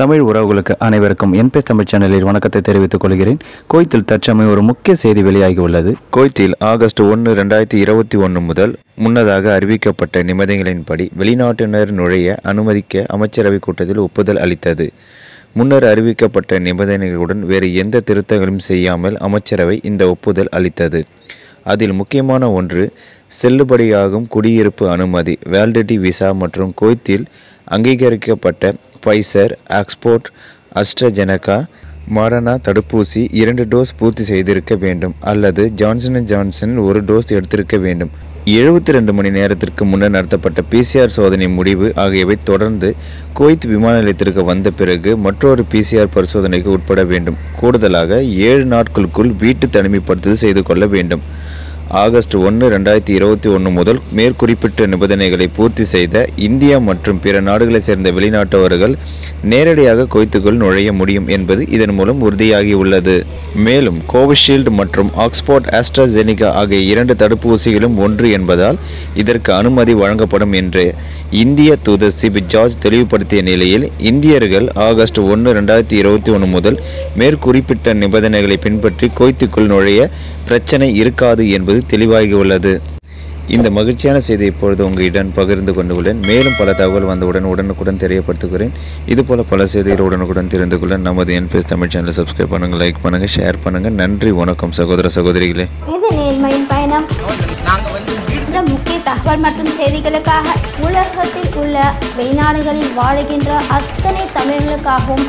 தமிழ் உறவுகளுக்கு அனைவருக்கும் என்பேஸ் தமிழ் சேனலில் வணக்கத்தை தெரிவித்துக் கொள்கிறேன். கோயத்தில் தற்சமயம் ஒரு முக்கிய செய்தி வெளியாகி உள்ளது. கோயத்தில் ஆகஸ்ட் ஒன்று ரெண்டாயிரத்தி இருபத்தி ஒன்று முதல் முன்னதாக அறிவிக்கப்பட்ட நிபந்தனைகளின்படி வெளிநாட்டினர் நுழைய அனுமதிக்க அமைச்சரவை கூட்டத்தில் ஒப்புதல் அளித்தது. முன்னர் அறிவிக்கப்பட்ட நிபந்தனைகளுடன் வேறு எந்த திருத்தங்களும் செய்யாமல் அமைச்சரவை இந்த ஒப்புதல் அளித்தது. அதில் முக்கியமான ஒன்று செல்லுபடியாகும் குடியிருப்பு அனுமதி வேலிடிட்டி விசா மற்றும் குவைத்தில் அங்கீகரிக்கப்பட்ட பைசர் ஆக்ஸ்போர்ட் அஸ்ட்ரஜெனகா மரணா தடுப்பூசி இரண்டு டோஸ் பூர்த்தி செய்திருக்க வேண்டும் அல்லது ஜான்சன் அண்ட் ஜான்சன் ஒரு டோஸ் எடுத்திருக்க வேண்டும். எழுபத்தி ரெண்டு மணி நேரத்திற்கு முன்னர் நடத்தப்பட்ட பிசிஆர் சோதனை முடிவு ஆகியவை தொடர்ந்து குவைத் விமான நிலையத்திற்கு வந்த பிறகு மற்றொரு பிசிஆர் பரிசோதனைக்கு உட்பட வேண்டும். கூடுதலாக ஏழு நாட்களுக்குள் வீட்டு தனிமைப்படுத்துதல் செய்து கொள்ள வேண்டும். ஆகஸ்ட் ஒன்று ரெண்டாயிரத்தி இருபத்தி ஒன்று முதல் மேற்குறிப்பிட்ட நிபந்தனைகளை பூர்த்தி செய்த இந்தியா மற்றும் பிற நாடுகளைச் சேர்ந்த வெளிநாட்டவர்கள் நேரடியாக குவைத்துக்குள் நுழைய முடியும் என்பது இதன் மூலம் உறுதியாகி உள்ளது மேலும் கோவிஷீல்டு மற்றும் ஆக்ஸ்போர்ட் ஆஸ்ட்ராஜெனிகா ஆகிய இரண்டு தடுப்பூசிகளும் ஒன்று என்பதால் இதற்கு அனுமதி வழங்கப்படும் என்று இந்திய தூதர் சிபி ஜார்ஜ் தெளிவுபடுத்திய நிலையில் இந்தியர்கள் ஆகஸ்ட் ஒன்று ரெண்டாயிரத்தி இருபத்தி ஒன்று முதல் மேற்குறிப்பிட்ட நிபந்தனைகளை பின்பற்றி குவைத்துக்குள் நுழைய பிரச்சனை இருக்காது என்பது என்பது தெளிவாகியுள்ளது. இந்த மகிழ்ச்சியான செய்தி இப்பொழுது உங்களிடம் பகிர்ந்து கொண்டுள்ளேன். மேலும் பல தகவல் வந்தவுடன் உடனுக்குடன் தெரியப்படுத்துகிறேன். இதுபோல பல செய்திகள் உடனுக்குடன் தெரிந்து கொள்ள நமது என்பது தமிழ் சேனலை சப்ஸ்கிரைப் பண்ணுங்கள் லைக் பண்ணுங்கள் ஷேர் பண்ணுங்கள் நன்றி வணக்கம் சகோதர சகோதரிகளே. இது நேர்மையின் பயணம். என்ற முக்கிய தகவல் மற்றும் செய்திகளுக்காக உலகத்தில் உள்ள வெளிநாடுகளில் வாழுகின்ற அத்தனை தமிழர்களுக்காகவும்